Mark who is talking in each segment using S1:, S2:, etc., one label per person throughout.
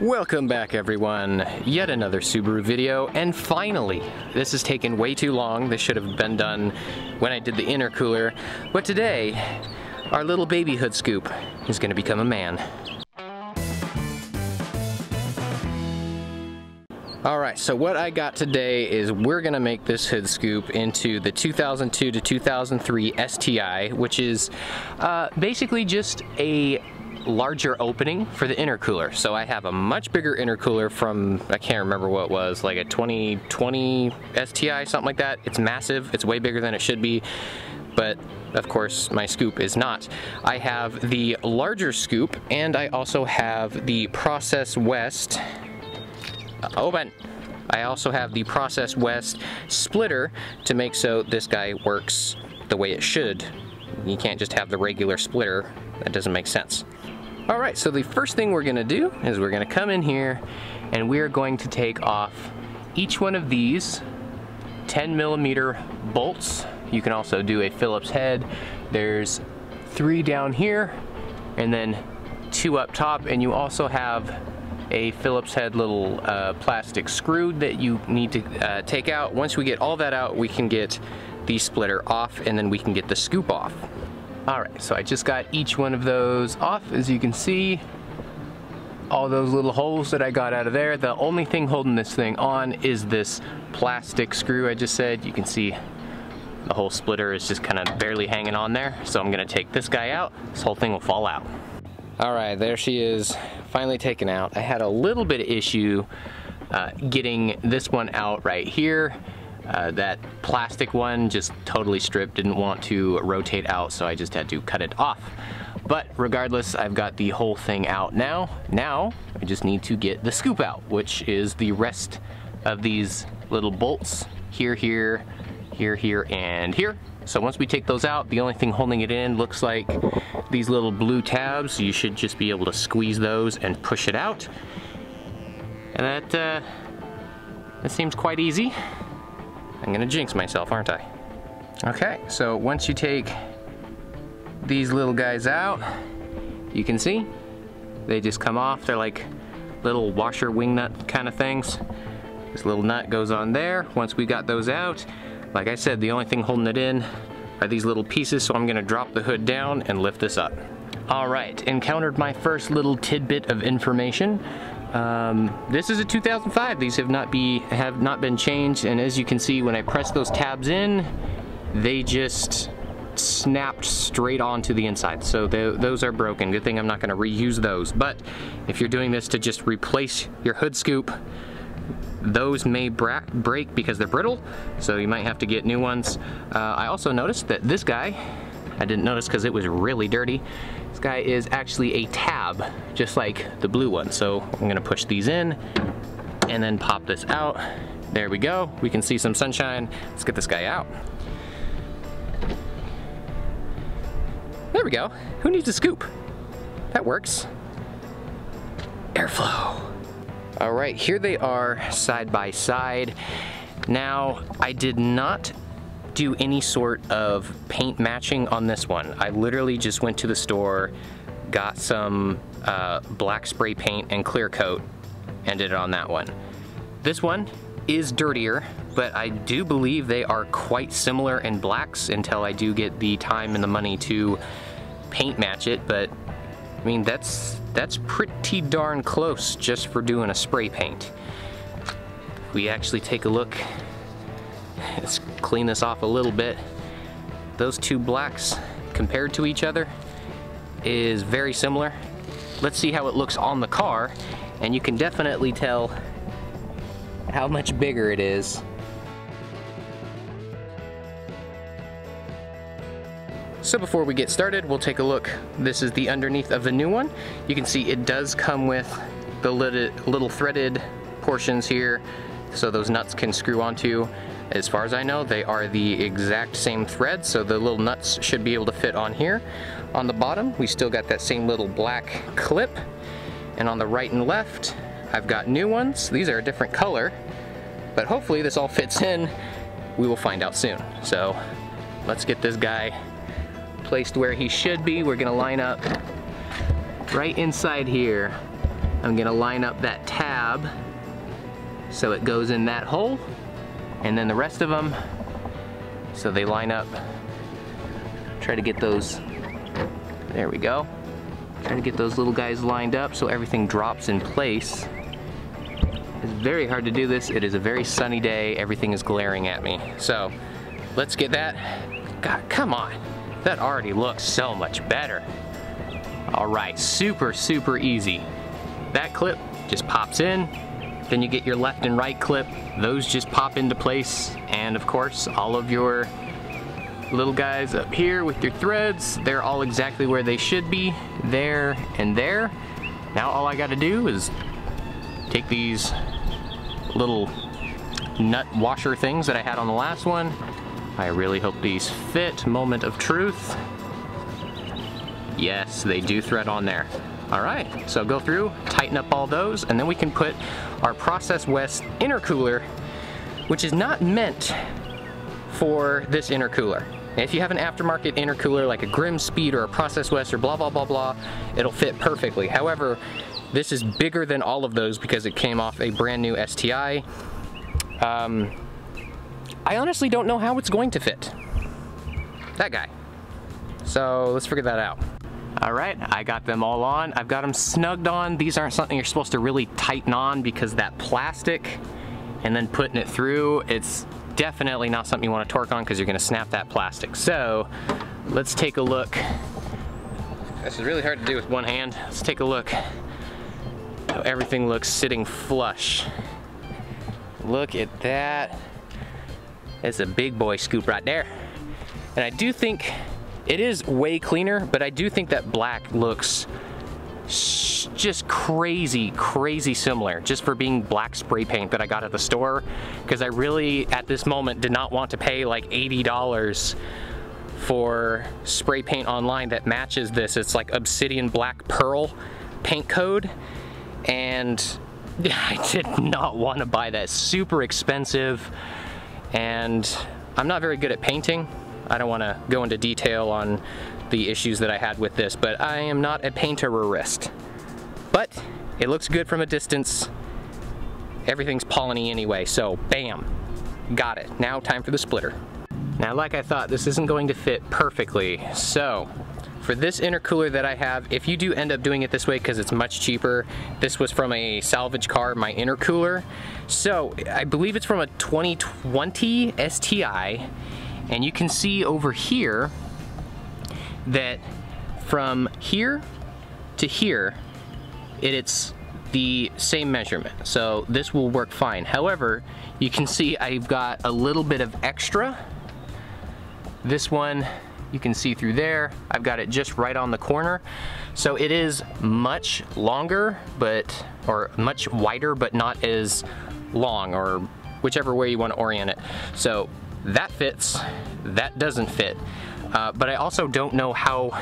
S1: Welcome back everyone, yet another Subaru video, and finally, this has taken way too long, this should have been done when I did the intercooler, but today, our little baby hood scoop is going to become a man. Alright, so what I got today is we're going to make this hood scoop into the 2002 to 2003 STI, which is uh, basically just a larger opening for the intercooler. So I have a much bigger intercooler from, I can't remember what it was, like a 2020 STI, something like that. It's massive, it's way bigger than it should be, but of course my scoop is not. I have the larger scoop and I also have the Process West, uh, open. I also have the Process West splitter to make so this guy works the way it should. You can't just have the regular splitter, that doesn't make sense. All right, so the first thing we're gonna do is we're gonna come in here and we're going to take off each one of these 10 millimeter bolts. You can also do a Phillips head. There's three down here and then two up top and you also have a Phillips head little uh, plastic screw that you need to uh, take out. Once we get all that out, we can get the splitter off and then we can get the scoop off. All right, so I just got each one of those off, as you can see. All those little holes that I got out of there. The only thing holding this thing on is this plastic screw I just said. You can see the whole splitter is just kind of barely hanging on there. So I'm gonna take this guy out. This whole thing will fall out. All right, there she is, finally taken out. I had a little bit of issue uh, getting this one out right here. Uh, that plastic one just totally stripped, didn't want to rotate out, so I just had to cut it off. But regardless, I've got the whole thing out now. Now, I just need to get the scoop out, which is the rest of these little bolts here, here, here, here, and here. So once we take those out, the only thing holding it in looks like these little blue tabs. You should just be able to squeeze those and push it out. And that, uh, that seems quite easy. I'm gonna jinx myself, aren't I? Okay, so once you take these little guys out, you can see they just come off. They're like little washer wing nut kind of things. This little nut goes on there. Once we got those out, like I said, the only thing holding it in are these little pieces, so I'm gonna drop the hood down and lift this up. All right, encountered my first little tidbit of information. Um, this is a 2005. These have not be have not been changed, and as you can see, when I press those tabs in, they just snapped straight onto the inside. So those are broken. Good thing I'm not going to reuse those. But if you're doing this to just replace your hood scoop, those may break because they're brittle, so you might have to get new ones. Uh, I also noticed that this guy, I didn't notice because it was really dirty, this guy is actually a tab, just like the blue one. So I'm gonna push these in and then pop this out. There we go. We can see some sunshine. Let's get this guy out. There we go. Who needs a scoop? That works. Airflow. All right, here they are side by side. Now, I did not do any sort of paint matching on this one. I literally just went to the store, got some uh, black spray paint and clear coat, and did it on that one. This one is dirtier, but I do believe they are quite similar in blacks until I do get the time and the money to paint match it, but I mean, that's, that's pretty darn close just for doing a spray paint. We actually take a look Let's clean this off a little bit. Those two blacks compared to each other is very similar. Let's see how it looks on the car and you can definitely tell how much bigger it is. So before we get started, we'll take a look. This is the underneath of the new one. You can see it does come with the little threaded portions here so those nuts can screw onto. As far as I know, they are the exact same thread, so the little nuts should be able to fit on here. On the bottom, we still got that same little black clip. And on the right and left, I've got new ones. These are a different color, but hopefully this all fits in. We will find out soon. So let's get this guy placed where he should be. We're gonna line up right inside here. I'm gonna line up that tab so it goes in that hole and then the rest of them so they line up. Try to get those, there we go. Try to get those little guys lined up so everything drops in place. It's very hard to do this. It is a very sunny day. Everything is glaring at me. So let's get that. God, come on. That already looks so much better. All right, super, super easy. That clip just pops in, then you get your left and right clip. Those just pop into place. And of course, all of your little guys up here with your threads, they're all exactly where they should be, there and there. Now all I gotta do is take these little nut washer things that I had on the last one. I really hope these fit. Moment of truth. Yes, they do thread on there. All right, so go through, tighten up all those, and then we can put our Process West intercooler, which is not meant for this intercooler. If you have an aftermarket intercooler like a GrimmSpeed or a Process West or blah, blah, blah, blah, it'll fit perfectly. However, this is bigger than all of those because it came off a brand new STI. Um, I honestly don't know how it's going to fit. That guy. So let's figure that out. All right, I got them all on. I've got them snugged on. These aren't something you're supposed to really tighten on because that plastic and then putting it through, it's definitely not something you want to torque on because you're going to snap that plastic. So let's take a look. This is really hard to do with one hand. Let's take a look everything looks sitting flush. Look at that. It's a big boy scoop right there. And I do think it is way cleaner, but I do think that black looks just crazy, crazy similar just for being black spray paint that I got at the store because I really, at this moment, did not want to pay like $80 for spray paint online that matches this. It's like Obsidian Black Pearl paint code and I did not want to buy that. Super expensive and I'm not very good at painting I don't want to go into detail on the issues that I had with this, but I am not a painterist. But it looks good from a distance. Everything's polleny anyway, so bam, got it. Now time for the splitter. Now like I thought, this isn't going to fit perfectly, so for this intercooler that I have, if you do end up doing it this way because it's much cheaper, this was from a salvage car, my intercooler. So I believe it's from a 2020 STI and you can see over here that from here to here, it, it's the same measurement. So this will work fine. However, you can see I've got a little bit of extra. This one, you can see through there. I've got it just right on the corner. So it is much longer, but, or much wider, but not as long, or whichever way you want to orient it. So that fits, that doesn't fit. Uh, but I also don't know how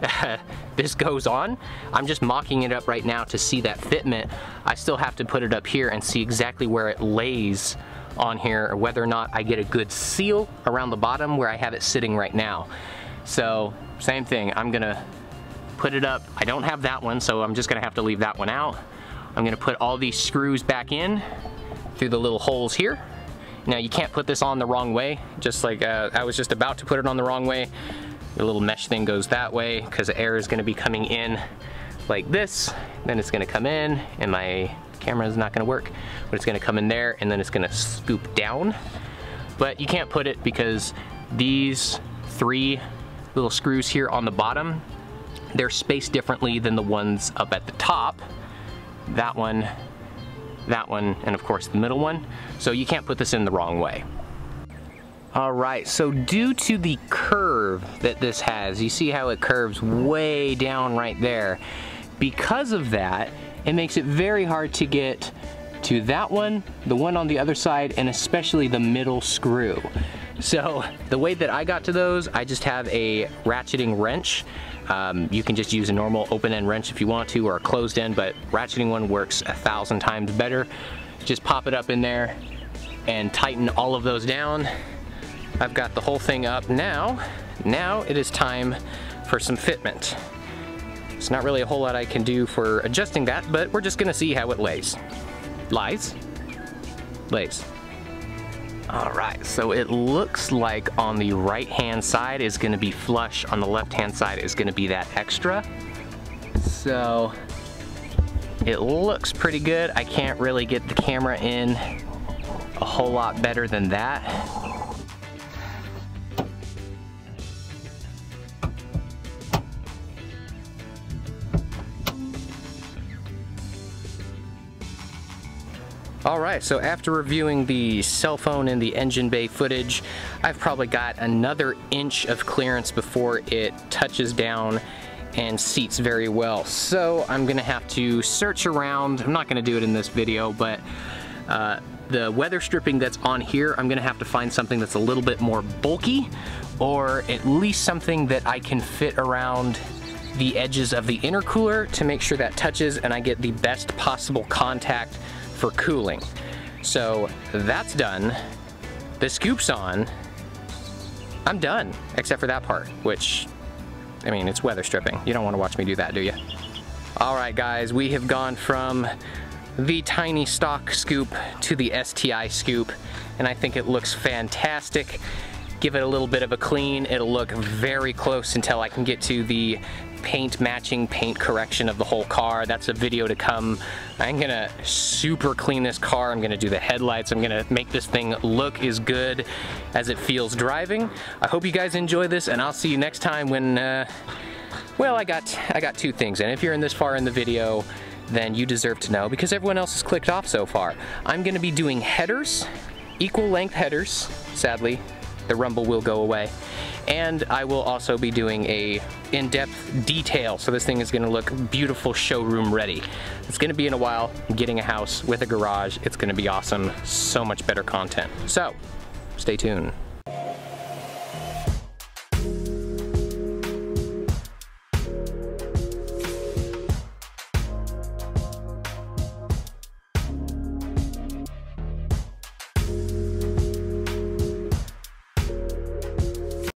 S1: this goes on. I'm just mocking it up right now to see that fitment. I still have to put it up here and see exactly where it lays on here or whether or not I get a good seal around the bottom where I have it sitting right now. So same thing, I'm gonna put it up. I don't have that one, so I'm just gonna have to leave that one out. I'm gonna put all these screws back in through the little holes here now you can't put this on the wrong way, just like uh, I was just about to put it on the wrong way. The little mesh thing goes that way because the air is gonna be coming in like this, then it's gonna come in and my camera is not gonna work, but it's gonna come in there and then it's gonna scoop down. But you can't put it because these three little screws here on the bottom, they're spaced differently than the ones up at the top. That one that one, and of course the middle one. So you can't put this in the wrong way. All right, so due to the curve that this has, you see how it curves way down right there. Because of that, it makes it very hard to get to that one, the one on the other side, and especially the middle screw. So the way that I got to those, I just have a ratcheting wrench um, you can just use a normal open end wrench if you want to or a closed end, but ratcheting one works a thousand times better. Just pop it up in there and tighten all of those down. I've got the whole thing up now. Now it is time for some fitment. It's not really a whole lot I can do for adjusting that, but we're just gonna see how it lays. Lies? Lays. All right, so it looks like on the right hand side is gonna be flush, on the left hand side is gonna be that extra. So it looks pretty good. I can't really get the camera in a whole lot better than that. Alright, so after reviewing the cell phone and the engine bay footage, I've probably got another inch of clearance before it touches down and seats very well. So I'm gonna have to search around, I'm not gonna do it in this video, but uh, the weather stripping that's on here, I'm gonna have to find something that's a little bit more bulky or at least something that I can fit around the edges of the intercooler to make sure that touches and I get the best possible contact for cooling. So that's done. The scoop's on. I'm done, except for that part, which, I mean, it's weather stripping. You don't want to watch me do that, do you? All right, guys, we have gone from the tiny stock scoop to the STI scoop, and I think it looks fantastic. Give it a little bit of a clean. It'll look very close until I can get to the paint matching, paint correction of the whole car. That's a video to come. I'm gonna super clean this car. I'm gonna do the headlights. I'm gonna make this thing look as good as it feels driving. I hope you guys enjoy this and I'll see you next time when, uh, well, I got, I got two things. And if you're in this far in the video, then you deserve to know because everyone else has clicked off so far. I'm gonna be doing headers, equal length headers, sadly, the rumble will go away. And I will also be doing a in-depth detail, so this thing is gonna look beautiful showroom ready. It's gonna be in a while, I'm getting a house with a garage, it's gonna be awesome, so much better content. So, stay tuned.